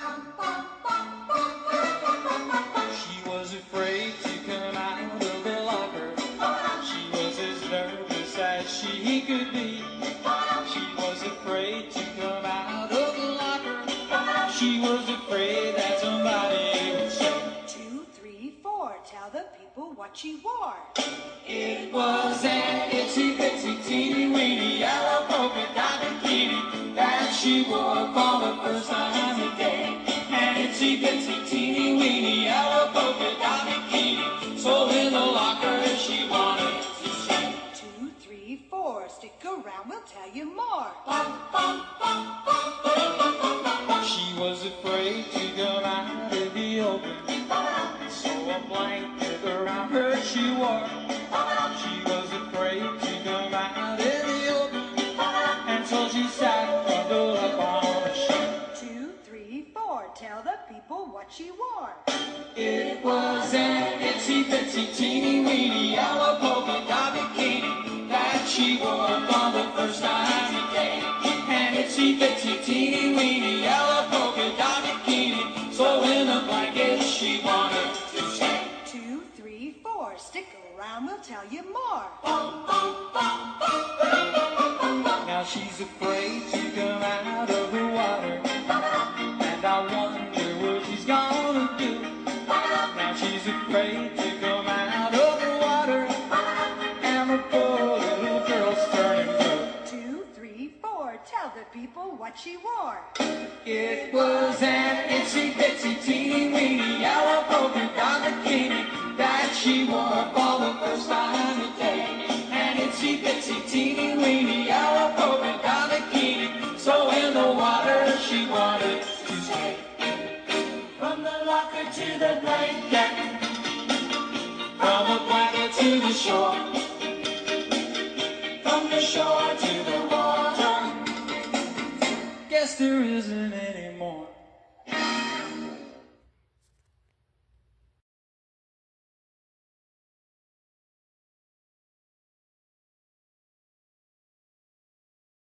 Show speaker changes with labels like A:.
A: She was afraid to come out of the locker. She was as nervous as she could be. She was afraid to come out of the locker. She was afraid that somebody would say
B: Two, three, four. Tell the people what she wore.
A: it was an itsy bitsy teeny weeny yellow polka dot bikini that she wore for the first time
B: Stick around, we'll tell you more.
A: She was afraid to come out in the open, so a blanket around her she wore. She was afraid to come out in the open, and so she sat bundled up on a shelf.
B: Two, three, four. Tell the people what she wore.
A: It was an itsy bitsy teeny weeny yellow polka dot bikini that she wore
B: Stick around, we'll tell you more.
A: Now she's afraid to come out of the water, and I wonder what she's gonna do. Now she's afraid to come out of the water, and the poor little girl's turning blue.
B: Two, three, four. Tell the people what she wore.
A: It was an itsy bitsy teeny weeny itsy bitsy teeny weeny dot bikini, so in the water she wanted to stay. From the locker to the blanket, from the blanket to the shore, from the shore to the water. Guess there isn't any more.